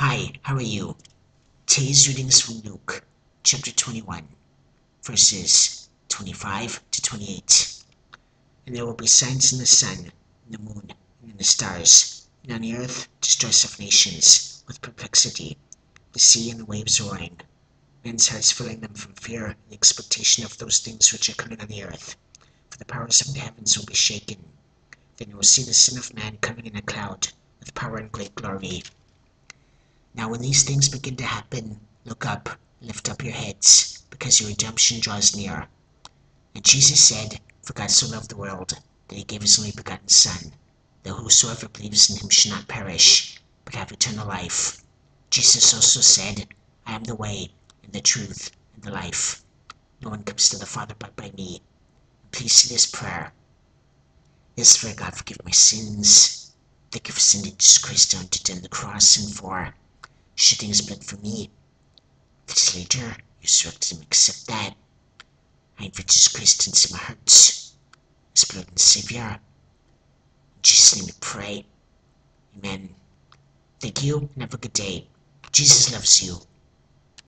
Hi, how are you? Today's reading is from Luke, chapter 21, verses 25 to 28. And there will be signs in the sun, in the moon, and in the stars, and on the earth distress of nations, with perplexity, the sea and the waves roaring, men's hearts filling them from fear and expectation of those things which are coming on the earth. For the powers of the heavens will be shaken. Then you will see the Son of Man coming in a cloud, with power and great glory. Now when these things begin to happen, look up, lift up your heads, because your redemption draws near. And Jesus said, For God so loved the world, that he gave his only begotten Son, that whosoever believes in him should not perish, but have eternal life. Jesus also said, I am the way, and the truth, and the life. No one comes to the Father but by me. Please see this prayer. Yes, for God, forgive my sins. Thank you for sending Jesus Christ down to die on the cross and for shedding his blood for me. This later, you resurrected him, accept that. I invite Jesus Christ in my heart, his blood and Savior. In Jesus' name we pray. Amen. Thank you and have a good day. Jesus loves you.